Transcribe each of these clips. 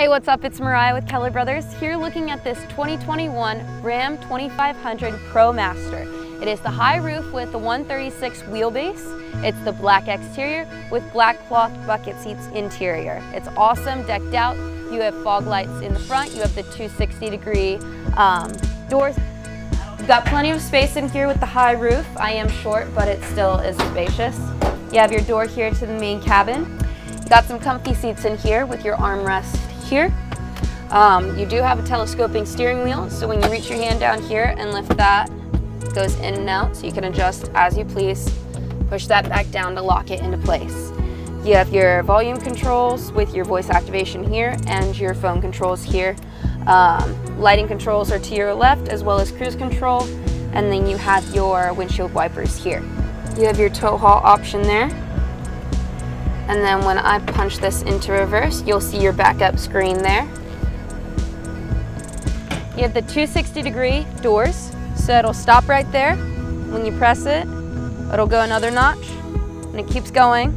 Hey, what's up? It's Mariah with Keller Brothers here looking at this 2021 Ram 2500 ProMaster. It is the high roof with the 136 wheelbase. It's the black exterior with black cloth bucket seats interior. It's awesome, decked out. You have fog lights in the front. You have the 260 degree um, doors. You've got plenty of space in here with the high roof. I am short, but it still is spacious. You have your door here to the main cabin. Got some comfy seats in here with your armrest here. Um, you do have a telescoping steering wheel, so when you reach your hand down here and lift that, it goes in and out, so you can adjust as you please. Push that back down to lock it into place. You have your volume controls with your voice activation here and your phone controls here. Um, lighting controls are to your left as well as cruise control and then you have your windshield wipers here. You have your tow haul option there and then when I punch this into reverse, you'll see your backup screen there. You have the 260 degree doors, so it'll stop right there. When you press it, it'll go another notch, and it keeps going.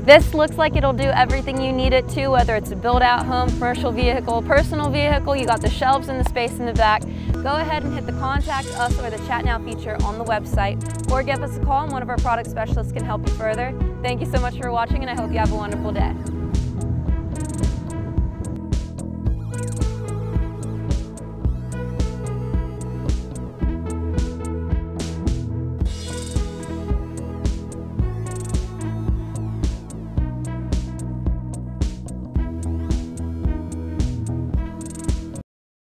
This looks like it'll do everything you need it to, whether it's a build-out home, commercial vehicle, personal vehicle, you got the shelves and the space in the back, go ahead and hit the contact us or the chat now feature on the website or give us a call and one of our product specialists can help you further. Thank you so much for watching and I hope you have a wonderful day.